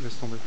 Laisse tomber.